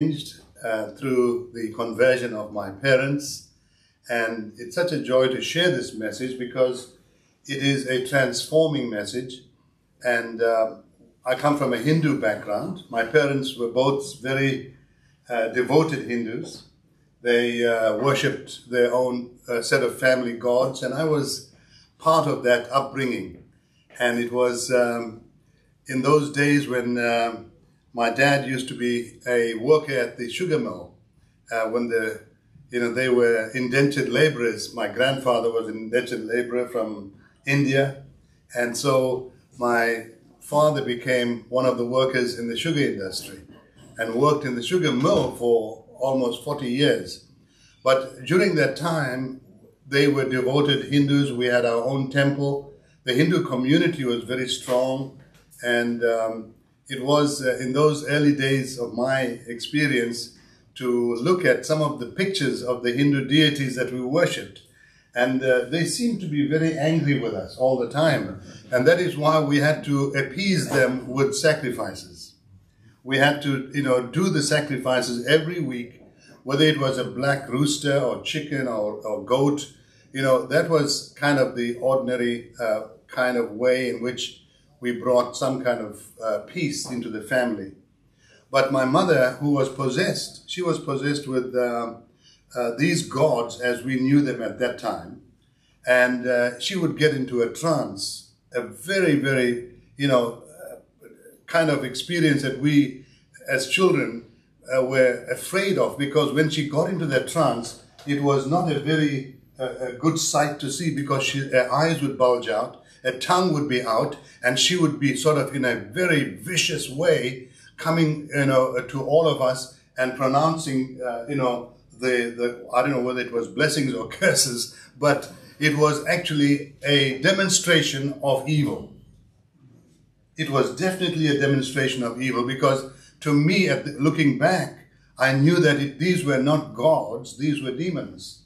changed uh, through the conversion of my parents. And it's such a joy to share this message because it is a transforming message. And uh, I come from a Hindu background. My parents were both very uh, devoted Hindus. They uh, worshipped their own uh, set of family gods, and I was part of that upbringing. And it was um, in those days when um, my dad used to be a worker at the sugar mill uh, when the you know they were indented laborers. My grandfather was an indented laborer from India, and so my father became one of the workers in the sugar industry and worked in the sugar mill for almost 40 years. But during that time, they were devoted Hindus. We had our own temple. The Hindu community was very strong, and um, it was uh, in those early days of my experience to look at some of the pictures of the Hindu deities that we worshipped. And uh, they seemed to be very angry with us all the time. And that is why we had to appease them with sacrifices. We had to, you know, do the sacrifices every week, whether it was a black rooster or chicken or, or goat. You know, that was kind of the ordinary uh, kind of way in which we brought some kind of uh, peace into the family. But my mother, who was possessed, she was possessed with uh, uh, these gods as we knew them at that time. And uh, she would get into a trance, a very, very, you know, uh, kind of experience that we as children uh, were afraid of because when she got into that trance, it was not a very good sight to see because she, her eyes would bulge out a tongue would be out, and she would be sort of in a very vicious way coming, you know, to all of us and pronouncing, uh, you know, the, the, I don't know whether it was blessings or curses, but it was actually a demonstration of evil. It was definitely a demonstration of evil because to me, the, looking back, I knew that it, these were not gods, these were demons.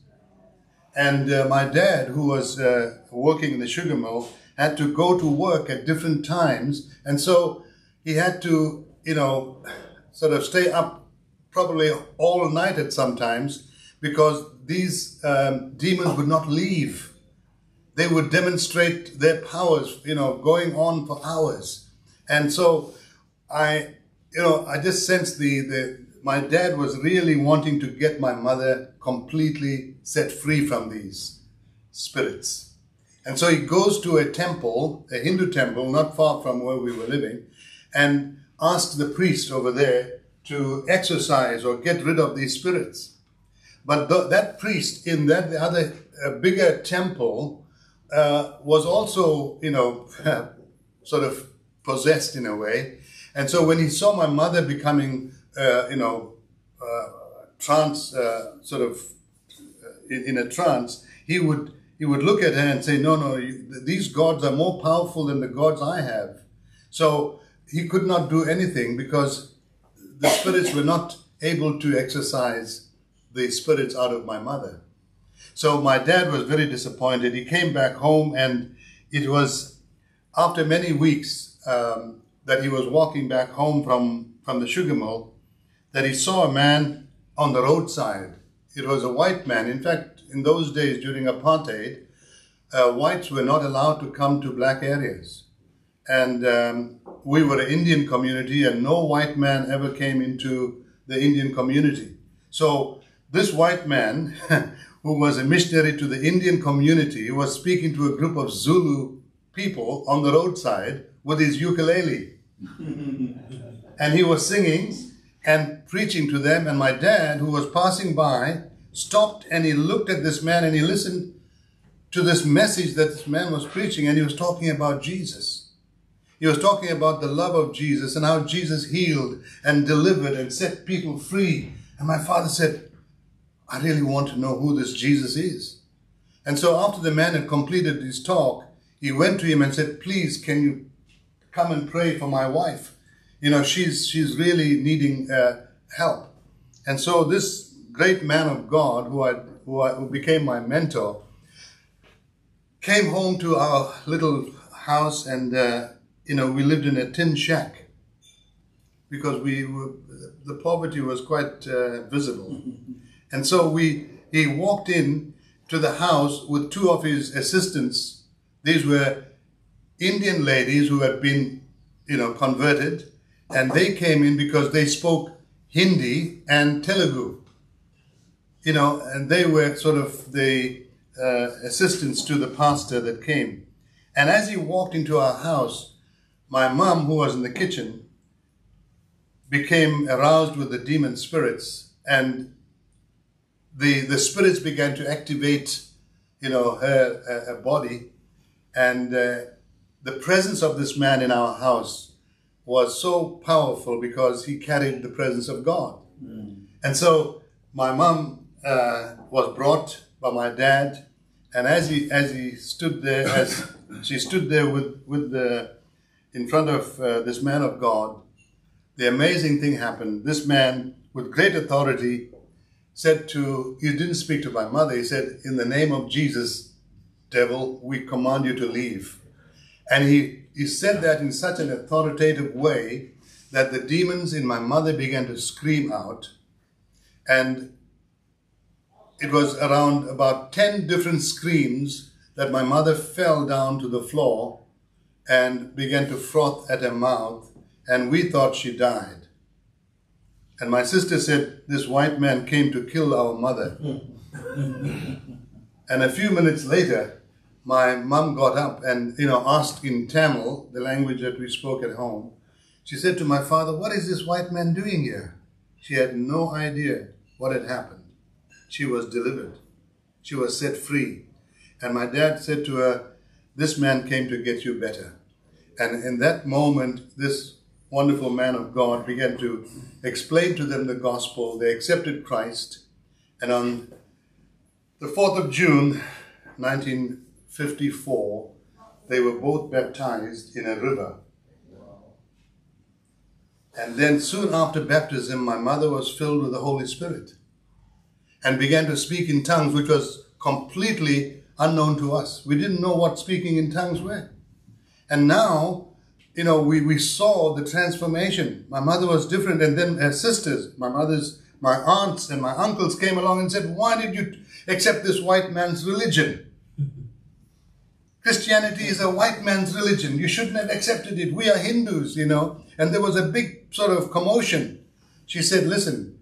And uh, my dad, who was uh, working in the sugar mill, had to go to work at different times. And so he had to, you know, sort of stay up probably all night at sometimes because these um, demons would not leave. They would demonstrate their powers, you know, going on for hours. And so I, you know, I just sensed the, the, my dad was really wanting to get my mother completely set free from these spirits. And so he goes to a temple, a Hindu temple, not far from where we were living, and asks the priest over there to exorcise or get rid of these spirits. But th that priest in that the other uh, bigger temple uh, was also, you know, sort of possessed in a way. And so when he saw my mother becoming, uh, you know, uh, trance, uh, sort of in, in a trance, he would he would look at her and say, No, no, these gods are more powerful than the gods I have. So he could not do anything because the spirits were not able to exorcise the spirits out of my mother. So my dad was very disappointed. He came back home, and it was after many weeks um, that he was walking back home from, from the sugar mill that he saw a man on the roadside. It was a white man. In fact, in those days during apartheid, uh, whites were not allowed to come to black areas. And um, we were an Indian community, and no white man ever came into the Indian community. So this white man, who was a missionary to the Indian community, was speaking to a group of Zulu people on the roadside with his ukulele. and he was singing and preaching to them. And my dad, who was passing by, stopped and he looked at this man and he listened to this message that this man was preaching and he was talking about Jesus. He was talking about the love of Jesus and how Jesus healed and delivered and set people free. And my father said, I really want to know who this Jesus is. And so after the man had completed his talk, he went to him and said, please, can you come and pray for my wife? You know, she's, she's really needing uh, help. And so this great man of God who, I, who, I, who became my mentor came home to our little house and, uh, you know, we lived in a tin shack. because we were, the poverty was quite uh, visible. and so we, he walked in to the house with two of his assistants. These were Indian ladies who had been, you know, converted, and they came in because they spoke Hindi and Telugu. You know, and they were sort of the uh, assistants to the pastor that came. And as he walked into our house, my mom, who was in the kitchen, became aroused with the demon spirits, and the the spirits began to activate, you know, her, her, her body, and uh, the presence of this man in our house was so powerful because he carried the presence of God. Mm. And so my mom uh, was brought by my dad, and as he as he stood there, as she stood there with with the in front of uh, this man of God, the amazing thing happened. This man, with great authority, said to he didn't speak to my mother. He said, "In the name of Jesus, devil, we command you to leave." And he, he said that in such an authoritative way that the demons in my mother began to scream out. And it was around about 10 different screams that my mother fell down to the floor and began to froth at her mouth, and we thought she died. And my sister said, This white man came to kill our mother. and a few minutes later, my mum got up and you know asked in Tamil, the language that we spoke at home. She said to my father, "What is this white man doing here?" She had no idea what had happened. She was delivered. She was set free. And my dad said to her, "This man came to get you better." And in that moment, this wonderful man of God began to explain to them the gospel. They accepted Christ. And on the 4th of June, 1954, they were both baptized in a river. And then soon after baptism, my mother was filled with the Holy Spirit and began to speak in tongues, which was completely unknown to us. We didn't know what speaking in tongues were. And now, you know, we, we saw the transformation. My mother was different, and then her sisters, my mother's, my aunts, and my uncles came along and said, Why did you accept this white man's religion? Christianity is a white man's religion. You shouldn't have accepted it. We are Hindus, you know. And there was a big sort of commotion. She said, Listen,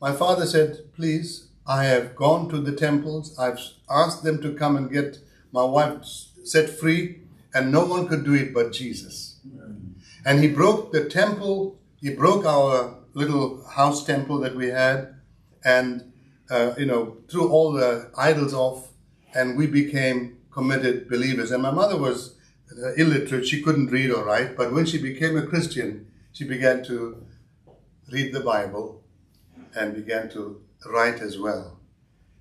my father said, Please, I have gone to the temples. I've asked them to come and get my wife set free, and no one could do it but Jesus. And he broke the temple, he broke our little house temple that we had, and, uh, you know, threw all the idols off, and we became committed believers. And my mother was uh, illiterate, she couldn't read or write, but when she became a Christian, she began to read the Bible and began to write as well.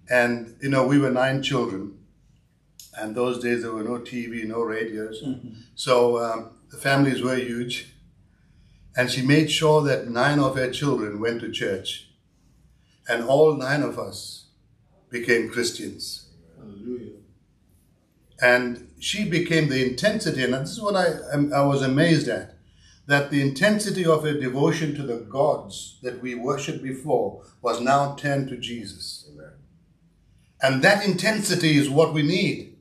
And, you know, we were nine children, and those days there were no TV, no radios. Mm-hmm. So um, the families were huge. And she made sure that nine of her children went to church. And all nine of us became Christians. Hallelujah. And she became the intensity, and this is what I, I was amazed at, that the intensity of her devotion to the gods that we worshipped before was now turned to Jesus. Amen. And that intensity is what we need.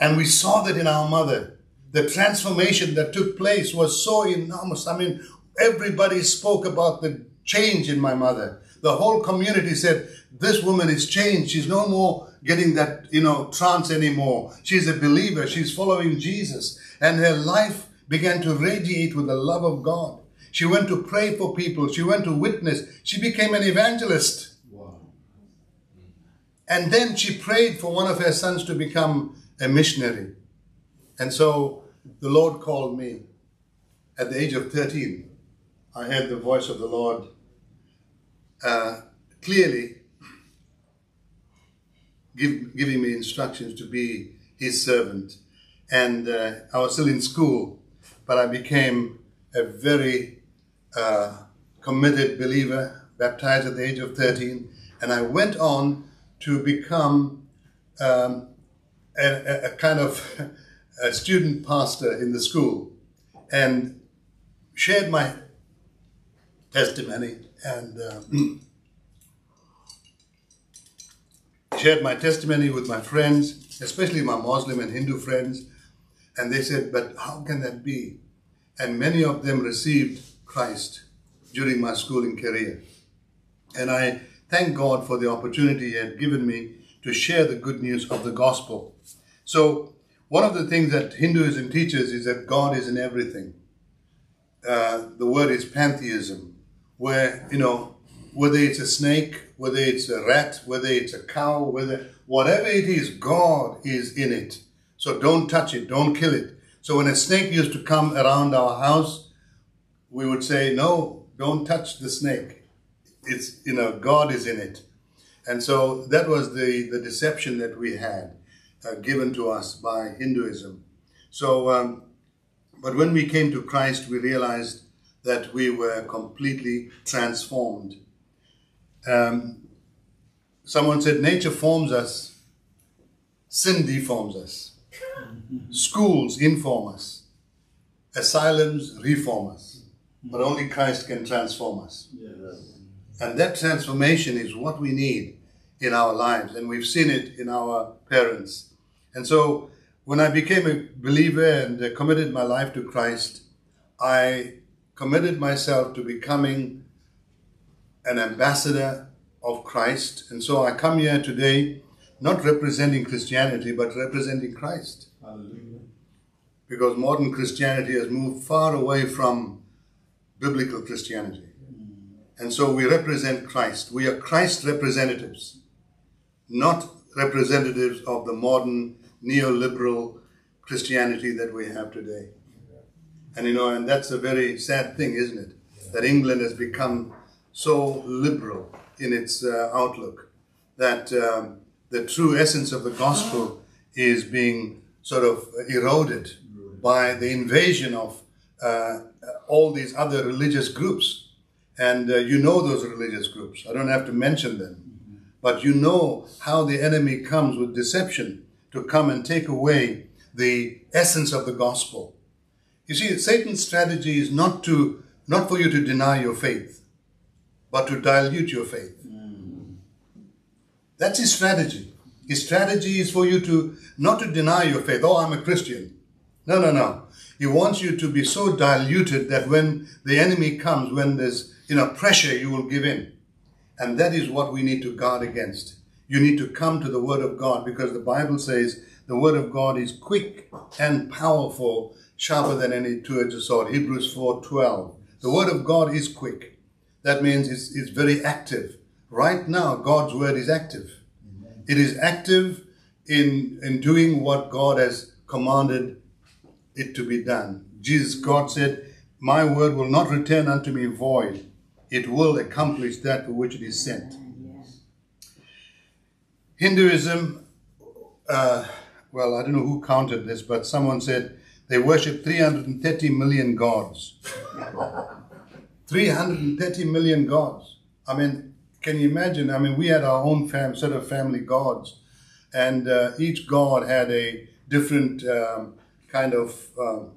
And we saw that in our mother. The transformation that took place was so enormous. I mean, everybody spoke about the change in my mother. The whole community said, This woman is changed. She's no more getting that, you know, trance anymore. She's a believer. She's following Jesus. And her life began to radiate with the love of God. She went to pray for people. She went to witness. She became an evangelist. Wow. And then she prayed for one of her sons to become a missionary. And so the Lord called me at the age of 13. I heard the voice of the Lord uh, clearly give, giving me instructions to be his servant. And uh, I was still in school, but I became a very uh, committed believer, baptized at the age of 13. And I went on to become um, a, a, kind of a student pastor in the school and shared my testimony and uh, shared my testimony with my friends, especially my Muslim and Hindu friends. And they said, But how can that be? And many of them received Christ during my schooling career. And I thank God for the opportunity He had given me to share the good news of the gospel. So, one of the things that Hinduism teaches is that God is in everything. Uh, the word is pantheism, where, you know, whether it's a snake, whether it's a rat, whether it's a cow, whether whatever it is, God is in it. So don't touch it, don't kill it. So when a snake used to come around our house, we would say, No, don't touch the snake. It's, you know, God is in it. And so that was the, the deception that we had uh, given to us by Hinduism. So, um, but when we came to Christ, we realized that we were completely transformed. Um, someone said, Nature forms us, sin deforms us. Schools inform us, asylums reform us, but only Christ can transform us. And that transformation is what we need in our lives, and we've seen it in our parents. And so, when I became a believer and committed my life to Christ, I committed myself to becoming an ambassador of Christ. And so I come here today not representing Christianity, but representing Christ. Hallelujah. Because modern Christianity has moved far away from biblical Christianity. And so we represent Christ. We are Christ representatives, not representatives of the modern neoliberal Christianity that we have today. And you know, and that's a very sad thing, isn't it? That England has become so liberal in its uh, outlook that um, the true essence of the gospel is being sort of eroded by the invasion of uh, all these other religious groups. And uh, you know those religious groups. I don't have to mention them. But you know how the enemy comes with deception to come and take away the essence of the gospel. You see, Satan's strategy is not to not for you to deny your faith, but to dilute your faith. That's his strategy. His strategy is for you to not to deny your faith. Oh, I'm a Christian. No, no, no. He wants you to be so diluted that when the enemy comes, when there's you know pressure, you will give in. And that is what we need to guard against. You need to come to the Word of God because the Bible says the Word of God is quick and powerful, sharper than any two-edged sword. Hebrews 4:12. The Word of God is quick. That means it's, it's very active. Right now, God's Word is active. Amen. It is active in, in doing what God has commanded it to be done. Jesus, God said, My word will not return unto me void. It will accomplish that for which it is sent. Hinduism, uh, well, I don't know who counted this, but someone said they worship 330 million gods. 330 million gods. I mean, can you imagine? I mean, we had our own fam- set of family gods, and uh, each god had a different um, kind of um,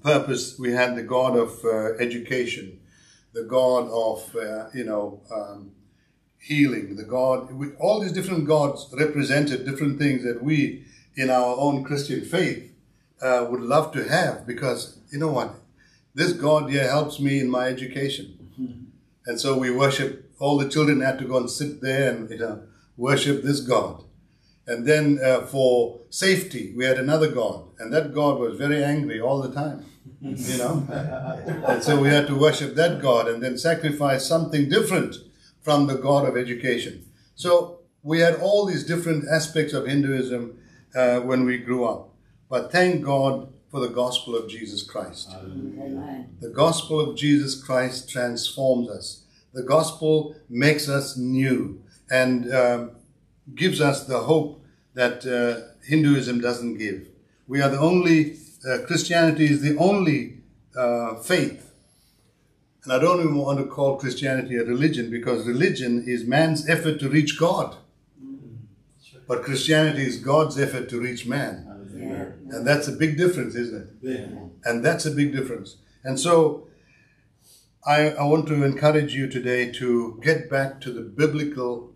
purpose. We had the god of uh, education, the god of, uh, you know, um, healing, the God, we, all these different gods represented different things that we in our own Christian faith uh, would love to have because, you know what, this God here helps me in my education. Mm-hmm. And so we worship, all the children had to go and sit there and you know, worship this God. And then uh, for safety, we had another God, and that God was very angry all the time, you know. and so we had to worship that God and then sacrifice something different from the God of education. So we had all these different aspects of Hinduism uh, when we grew up. But thank God for the gospel of Jesus Christ. Amen. The gospel of Jesus Christ transforms us. The gospel makes us new and um, gives us the hope that uh, Hinduism doesn't give. We are the only, uh, Christianity is the only uh, faith and I don't even want to call Christianity a religion because religion is man's effort to reach God. But Christianity is God's effort to reach man. Yeah. And that's a big difference, isn't it? Yeah. And that's a big difference. And so I, I want to encourage you today to get back to the biblical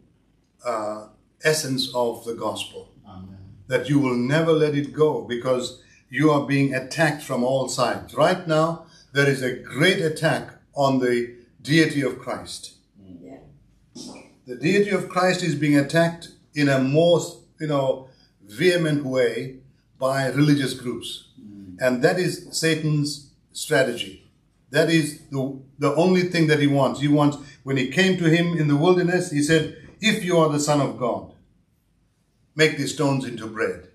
uh, essence of the gospel. Amen. That you will never let it go because you are being attacked from all sides. Right now, there is a great attack on the deity of Christ. Yeah. The deity of Christ is being attacked in a most, you know, vehement way by religious groups. And that is Satan's strategy. That is the, the only thing that he wants. He wants, when he came to him in the wilderness, he said, If you are the Son of God, make these stones into bread.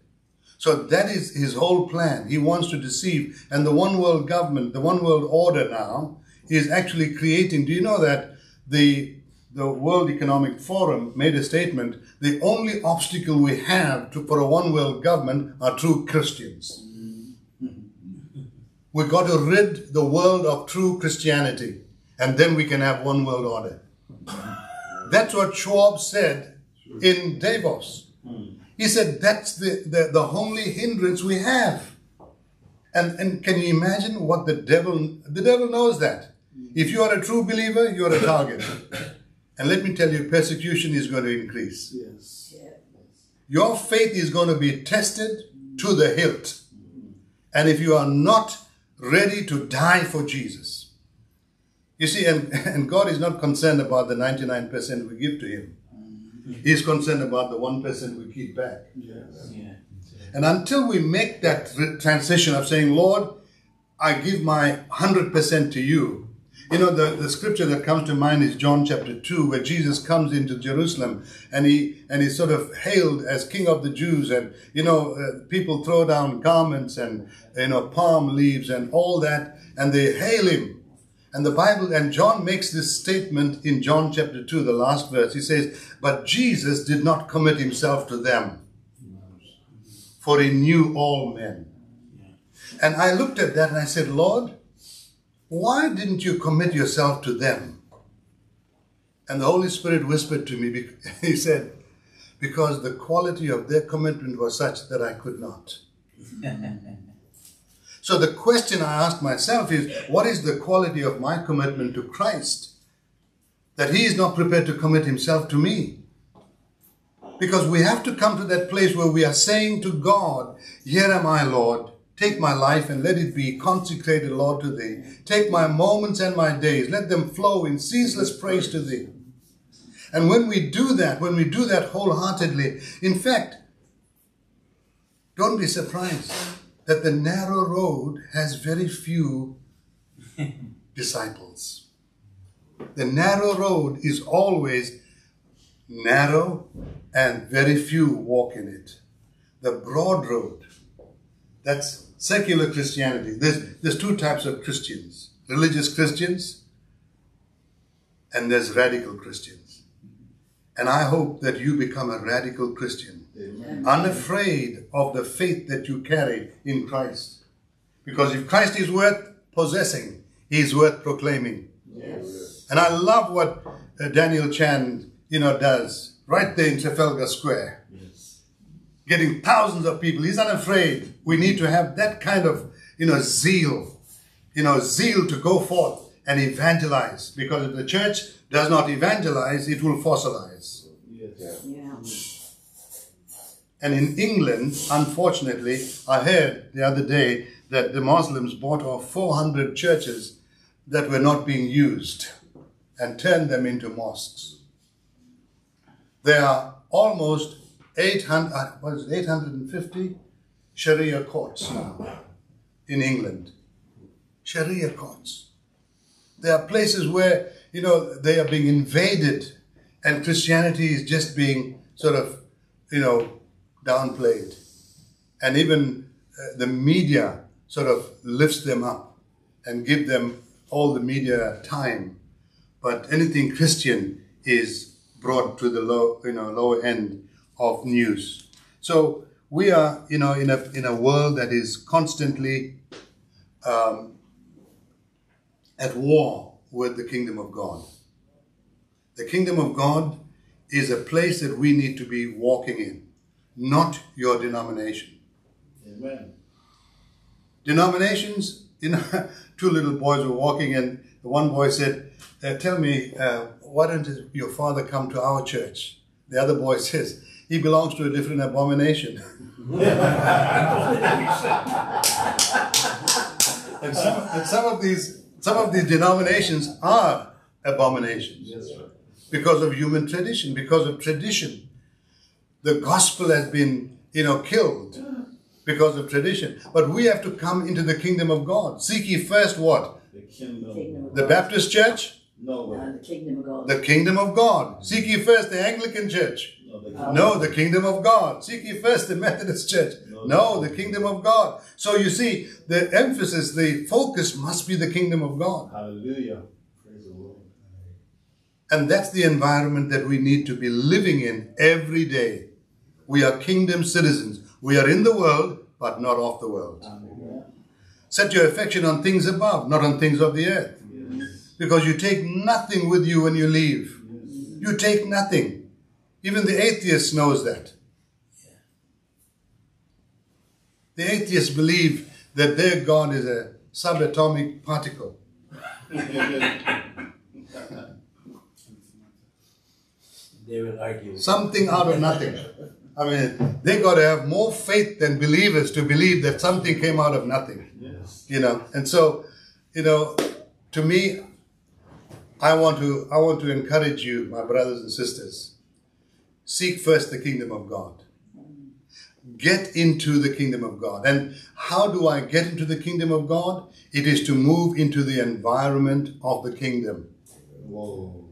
So that is his whole plan. He wants to deceive. And the one world government, the one world order now, is actually creating. Do you know that the the World Economic Forum made a statement the only obstacle we have to, for a one world government are true Christians. We got to rid the world of true Christianity, and then we can have one world order. That's what Schwab said in Davos. He said that's the, the, the only hindrance we have. And, and can you imagine what the devil, the devil knows that. If you are a true believer, you are a target. And let me tell you, persecution is going to increase. Yes. Your faith is going to be tested to the hilt. And if you are not ready to die for Jesus, you see, and, and God is not concerned about the 99% we give to Him. He's concerned about the 1% we keep back. Yes. Yeah. And until we make that transition of saying, Lord, I give my 100% to you. You know, the, the scripture that comes to mind is John chapter 2, where Jesus comes into Jerusalem and he, and he's sort of hailed as King of the Jews. And, you know, uh, people throw down garments and, you know, palm leaves and all that, and they hail him. And the Bible, and John makes this statement in John chapter 2, the last verse. He says, But Jesus did not commit himself to them for he knew all men. And I looked at that and I said, Lord, why didn't you commit yourself to them? And the Holy Spirit whispered to me, He said, Because the quality of their commitment was such that I could not. So the question I asked myself is, What is the quality of my commitment to Christ? That He is not prepared to commit Himself to me. Because we have to come to that place where we are saying to God, Here am I, Lord. Take my life and let it be consecrated, Lord, to Thee. Take my moments and my days. Let them flow in ceaseless praise to Thee. And when we do that, when we do that wholeheartedly, in fact, don't be surprised that the narrow road has very few disciples. The narrow road is always narrow and very few walk in it. The broad road, that's secular Christianity. There's, there's two types of Christians religious Christians, and there's radical Christians. And I hope that you become a radical Christian, Amen. unafraid of the faith that you carry in Christ. Because if Christ is worth possessing, he is worth proclaiming. Yes. And I love what uh, Daniel Chan, you know, does right there in Trafalgar Square. Getting thousands of people. He's not afraid. We need to have that kind of, you know, zeal, you know, zeal to go forth and evangelize. Because if the church does not evangelize, it will fossilize. Yes. Yeah. And in England, unfortunately, I heard the other day that the Muslims bought off 400 churches that were not being used and turned them into mosques. There are almost 800, uh, what is it, 850 Sharia courts now in England. Sharia courts. There are places where, you know, they are being invaded and Christianity is just being sort of, you know, downplayed. And even uh, the media sort of lifts them up and give them all the media time. But anything Christian is brought to the low, you know, lower end of news. So we are, you know, in a in a world that is constantly um, at war with the kingdom of God. The kingdom of God is a place that we need to be walking in, not your denomination. Amen. Denominations you know, two little boys were walking, and one boy said, uh, "Tell me, uh, why don't your father come to our church?" The other boy says, "He belongs to a different abomination." and, some, and some of these, some of these denominations are abominations yes, because of human tradition, because of tradition. The gospel has been, you know, killed because of tradition. But we have to come into the kingdom of God. Seek ye first what? The kingdom. Kingdom of The Baptist church? No, Uh, the kingdom of God. The kingdom of God. Seek ye first the Anglican church? No, the kingdom of God. Seek ye first the Methodist church? No, the kingdom of God. So you see, the emphasis, the focus must be the kingdom of God. Hallelujah. Praise the Lord. And that's the environment that we need to be living in every day. We are kingdom citizens. We are in the world, but not of the world. Set your affection on things above, not on things of the earth. Because you take nothing with you when you leave. You take nothing. Even the atheist knows that. The atheists believe that their God is a subatomic particle. They will argue. something out of nothing. I mean, they got to have more faith than believers to believe that something came out of nothing. Yes. You know, and so, you know, to me, I want to I want to encourage you, my brothers and sisters. Seek first the kingdom of God. Get into the kingdom of God. And how do I get into the kingdom of God? It is to move into the environment of the kingdom. Whoa.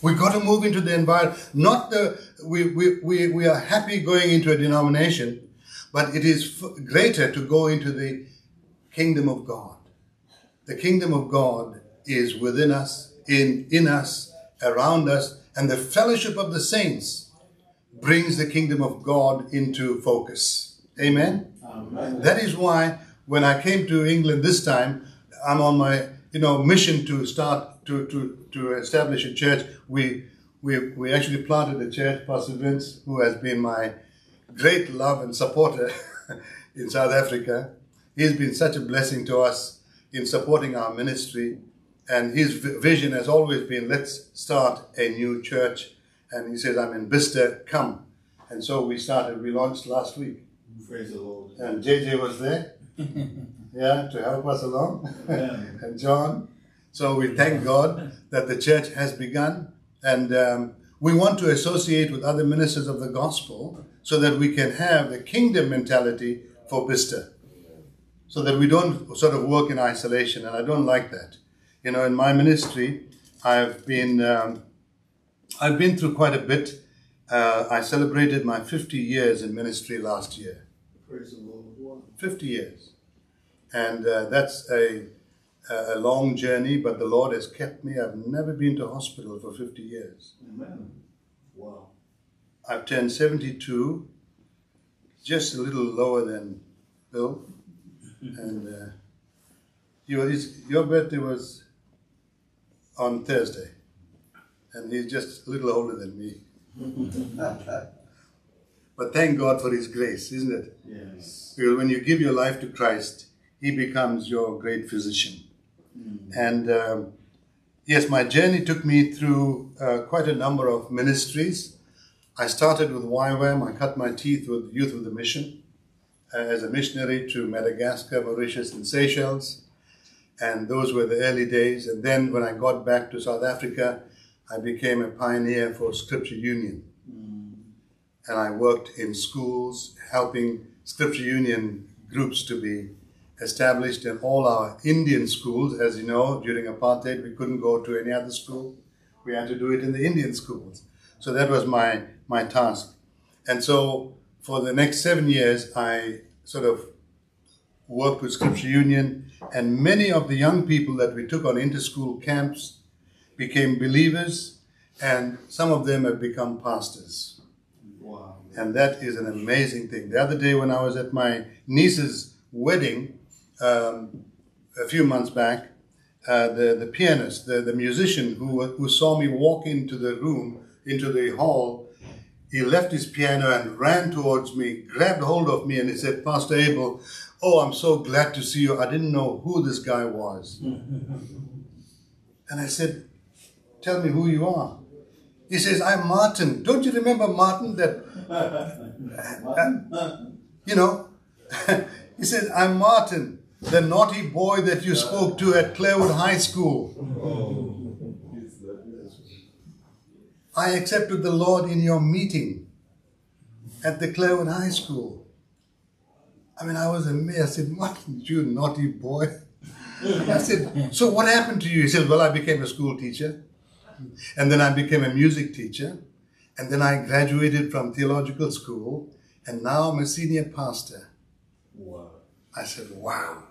We got to move into the environment. Not the we, we, we, we are happy going into a denomination, but it is f- greater to go into the kingdom of God. The kingdom of God is within us, in in us, around us, and the fellowship of the saints brings the kingdom of God into focus. Amen. Amen. That is why when I came to England this time, I'm on my you know mission to start to to, to establish a church. We we we actually planted a church. Pastor Vince, who has been my great love and supporter in South Africa, he's been such a blessing to us in supporting our ministry. And his vi- vision has always been, let's start a new church. And he says, I'm in Bicester, come. And so we started, we launched last week Praise the Lord. and JJ was there, yeah, to help us along, and John. So we thank God that the church has begun, and um, we want to associate with other ministers of the gospel so that we can have the kingdom mentality for Bicester, so that we don't sort of work in isolation. And I don't like that. You know, in my ministry, I've been um, I've been through quite a bit. Uh, I celebrated my 50 years in ministry last year. Praise the Lord. 50 years. And uh, that's a, a long journey, but the Lord has kept me. I've never been to hospital for 50 years. Amen. Wow. I've turned 72, just a little lower than Bill. And uh, your, birthday was on Thursday, and he's just a little older than me. but thank God for His grace, isn't it? Yes. Because when you give your life to Christ, He becomes your great physician. And um, yes, my journey took me through uh, quite a number of ministries. I started with YWAM. I cut my teeth with Youth with a Mission uh, as a missionary to Madagascar, Mauritius, and Seychelles. And those were the early days. And then when I got back to South Africa, I became a pioneer for Scripture Union mm. and I worked in schools helping Scripture Union groups to be established in all our Indian schools. As you know, during apartheid, we couldn't go to any other school. We had to do it in the Indian schools. So that was my, my task. And so for the next seven years, I sort of worked with Scripture Union, and many of the young people that we took on inter-school camps became believers, and some of them have become pastors. Wow. And that is an amazing thing. The other day, when I was at my niece's wedding um, a few months back, uh, the, the pianist, the, the musician who, who saw me walk into the room, into the hall, he left his piano and ran towards me, grabbed hold of me, and he said, Pastor Abel, Oh, I'm so glad to see you. I didn't know who this guy was. and I said, Tell me who you are. He says, I'm Martin. Don't you remember Martin that, uh, you know? he said, I'm Martin, the naughty boy that you spoke to at Clairwood High School. I accepted the Lord in your meeting at the Clairwood High School. I mean, I was amazed. I said, Martin, you naughty boy. I said, so what happened to you? He said, well, I became a school teacher. And then I became a music teacher. And then I graduated from theological school. And now I'm a senior pastor. Wow. I said, wow.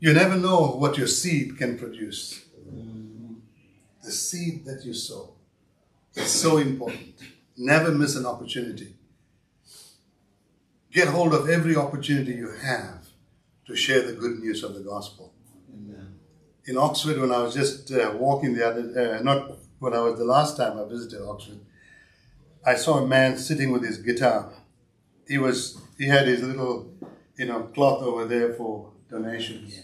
You never know what your seed can produce. Mm-hmm. The seed that you sow is so important. Never miss an opportunity. Get hold of every opportunity you have to share the good news of the gospel. Amen. In Oxford, when I was just uh, walking the other, uh, not when I was the last time I visited Oxford, I saw a man sitting with his guitar. He was, he had his little, you know, cloth over there for donations.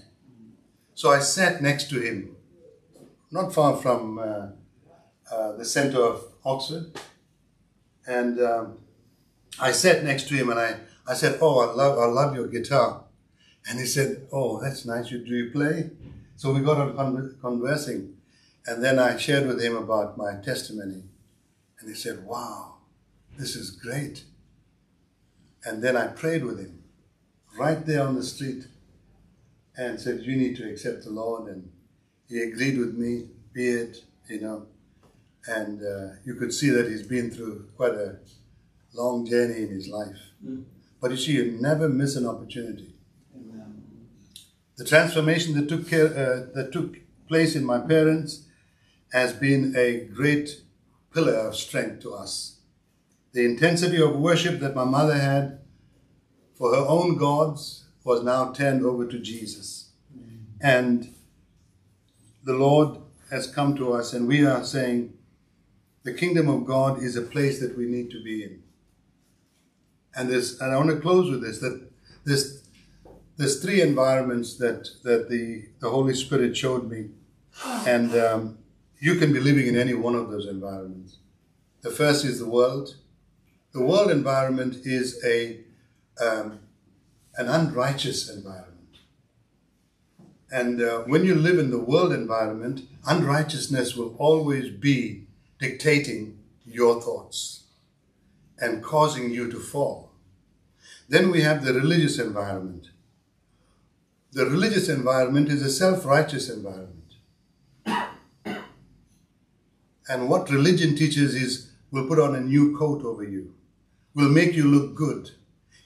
So I sat next to him, not far from uh, uh, the center of Oxford, and um, I sat next to him and I, I said, "Oh, I love, I love your guitar," and he said, "Oh, that's nice. You do you play?" So we got on con- conversing, and then I shared with him about my testimony, and he said, "Wow, this is great." And then I prayed with him, right there on the street, and said, "You need to accept the Lord," and he agreed with me, be it, you know, and uh, you could see that he's been through quite a long journey in his life. But you see, you never miss an opportunity. Amen. The transformation that took care, uh, that took place in my parents has been a great pillar of strength to us. The intensity of worship that my mother had for her own gods was now turned over to Jesus. And the Lord has come to us, and we are saying, the kingdom of God is a place that we need to be in. And this, and I want to close with this: that this, there's three environments that that the the Holy Spirit showed me, and um, you can be living in any one of those environments. The first is the world. The world environment is a um, an unrighteous environment. And uh, when you live in the world environment, unrighteousness will always be dictating your thoughts and causing you to fall. Then we have the religious environment. The religious environment is a self righteous environment. And what religion teaches is we'll put on a new coat over you, we'll make you look good.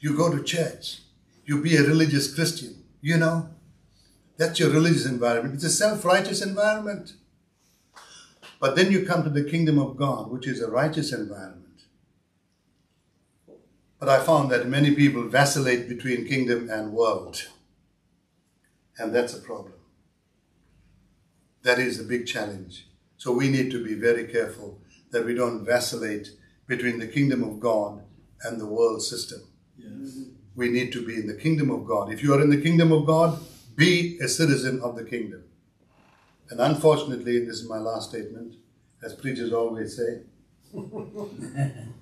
You go to church, you be a religious Christian, you know. That's your religious environment. It's a self righteous environment. But then you come to the kingdom of God, which is a righteous environment. But I found that many people vacillate between kingdom and world. And that's a problem. That is a big challenge. So we need to be very careful that we don't vacillate between the kingdom of God and the world system. Yes. We need to be in the kingdom of God. If you are in the kingdom of God, be a citizen of the kingdom. And unfortunately, and this is my last statement, as preachers always say,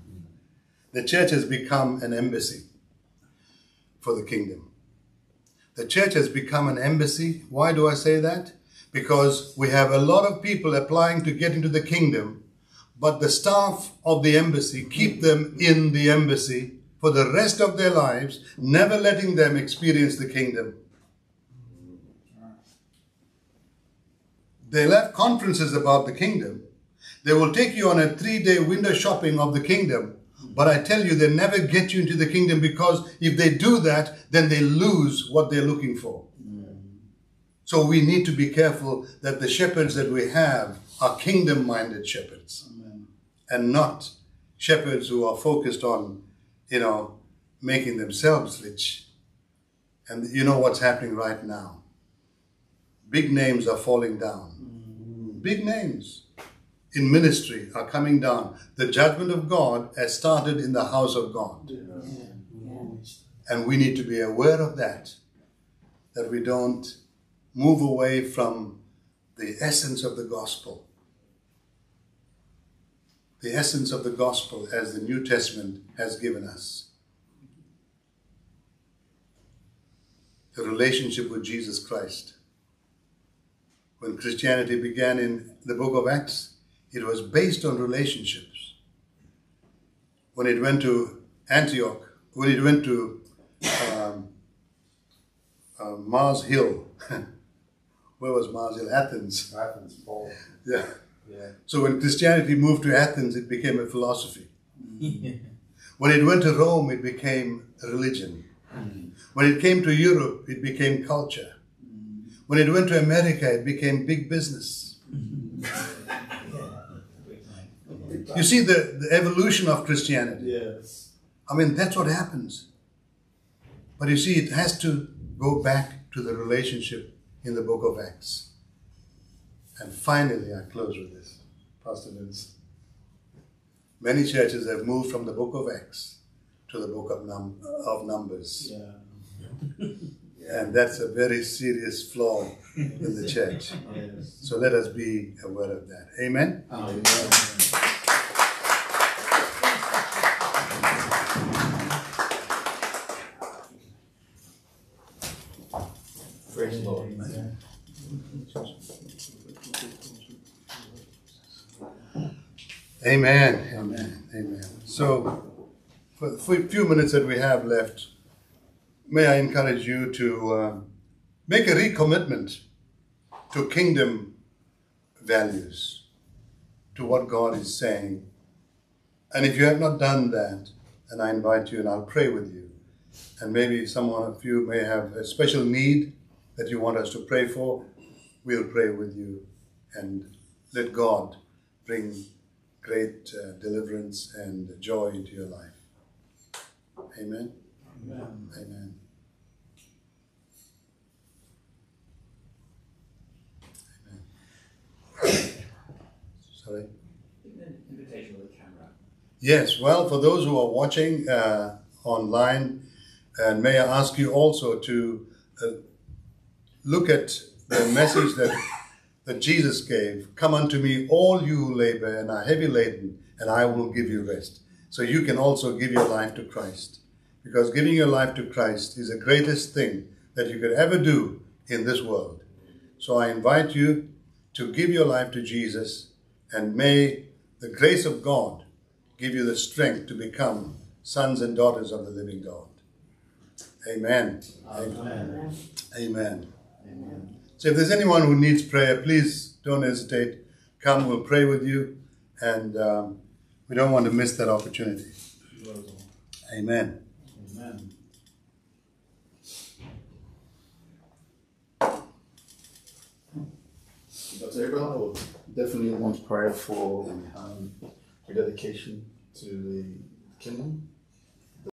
the church has become an embassy for the kingdom. The church has become an embassy. Why do I say that? Because we have a lot of people applying to get into the kingdom, but the staff of the embassy keep them in the embassy for the rest of their lives, never letting them experience the kingdom. They'll have conferences about the kingdom. They will take you on a three day window shopping of the kingdom. But I tell you, they never get you into the kingdom because if they do that, then they lose what they're looking for. So we need to be careful that the shepherds that we have are kingdom minded shepherds Amen. and not shepherds who are focused on, you know, making themselves rich. And you know what's happening right now. Big names are falling down. Mm-hmm. Big names in ministry are coming down. The judgment of God has started in the house of God. And we need to be aware of that, that we don't move away from the essence of the gospel. The essence of the gospel as the New Testament has given us. The relationship with Jesus Christ. When Christianity began in the book of Acts, it was based on relationships. When it went to Antioch, when it went to um, uh, Mars Hill, where was Mars Hill? Athens. Athens, Paul. Yeah. Yeah. So when Christianity moved to Athens, it became a philosophy. When it went to Rome, it became a religion. When it came to Europe, it became culture. When it went to America, it became big business. You see the, the evolution of Christianity. Yes. I mean, that's what happens. But you see, it has to go back to the relationship in the book of Acts. And finally, I close with this, Pastor Vince. Many churches have moved from the book of Acts to the book of, num- of Numbers. Yeah. And that's a very serious flaw in the church. Yes. So let us be aware of that. Amen? Amen. Praise the Lord. Amen. Amen. Amen. So, for the few- minutes that we have left, may I encourage you to uh, make a recommitment to kingdom values, to what God is saying. And if you have not done that, then I invite you and I'll pray with you. And maybe someone of you may have a special need that you want us to pray for. We'll pray with you and let God bring great uh, deliverance and joy into your life. Amen. Amen. Amen. Amen. Sorry. An invitation with a camera. Yes, well, for those who are watching uh, online, and may I ask you also to uh, look at the message that, that Jesus gave Come unto me, all you who labor and are heavy laden, and I will give you rest. So you can also give your life to Christ. Because giving your life to Christ is the greatest thing that you could ever do in this world. So I invite you to give your life to Jesus, and may the grace of God give you the strength to become sons and daughters of the living God. Amen. Amen. Amen. Amen. So if there's anyone who needs prayer, please don't hesitate. Come, we'll pray with you, and um, we don't want to miss that opportunity. Amen. Amen. Dr. Abraham, I would definitely want prayer for um, rededication to the kingdom.